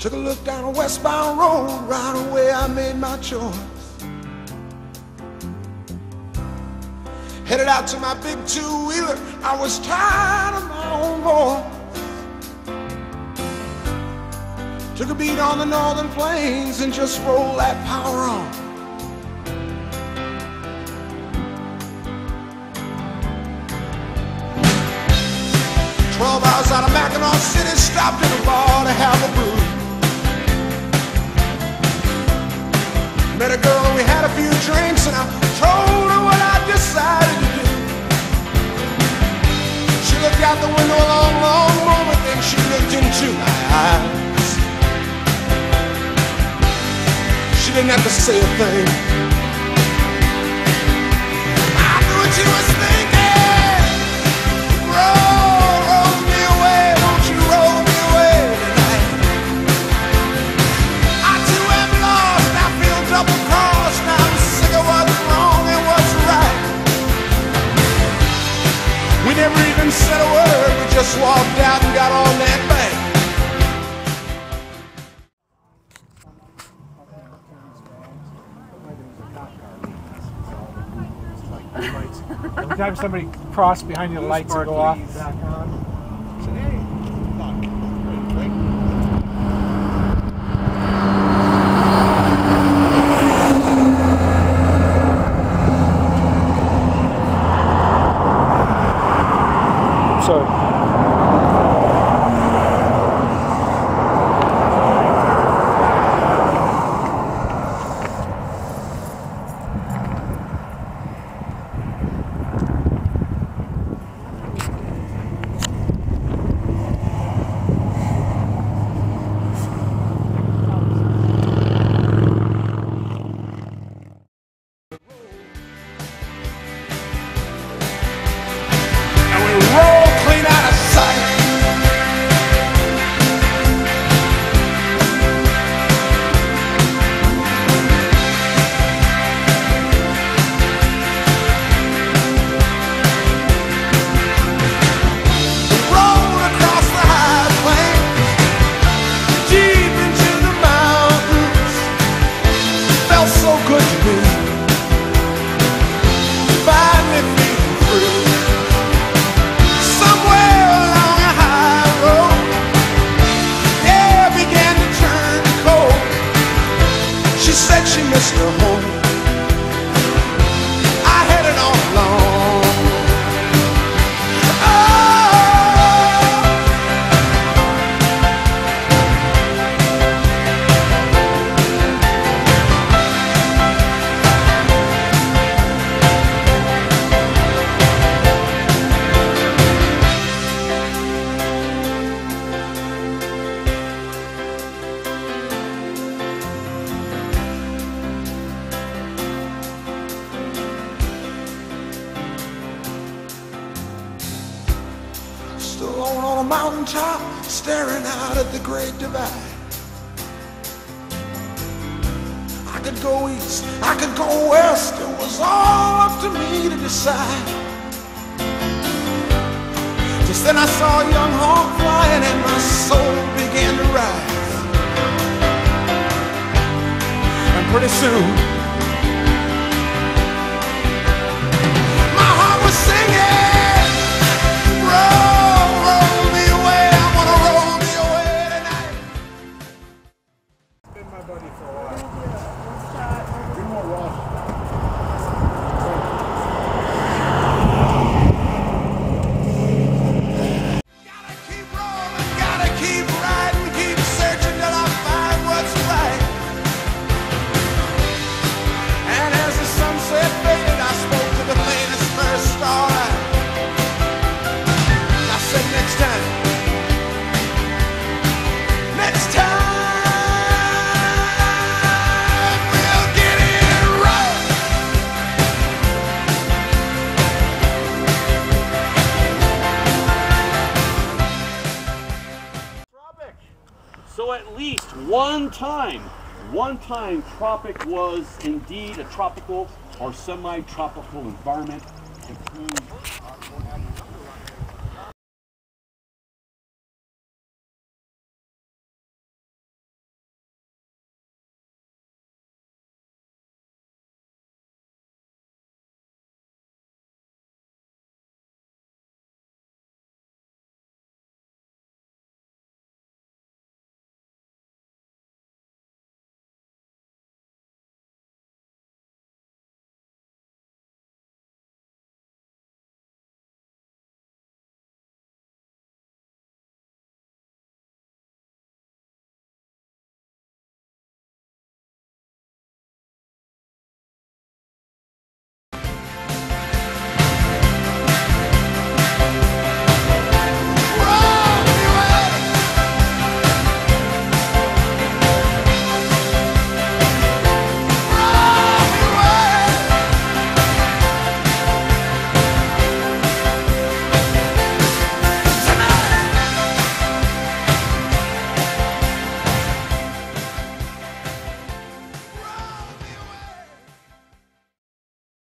Took a look down a westbound road, right away I made my choice. Headed out to my big two-wheeler, I was tired of my own voice. Took a beat on the northern plains and just rolled that power on. Twelve hours out of Mackinaw City, stopped in a bar to have a brew. Didn't have to say a thing. I knew what was thinking. Roll, roll me away, won't you roll me away tonight? I too am lost, I feel double crossed. I'm sick of what's wrong and what's right. We never even said a word, we just walked Every time somebody crosses behind you, the lights will go off. Mountaintop, staring out at the great divide. I could go east, I could go west, it was all up to me to decide. Just then I saw a young hawk flying and my soul began to rise. And pretty soon, So at least one time, one time tropic was indeed a tropical or semi-tropical environment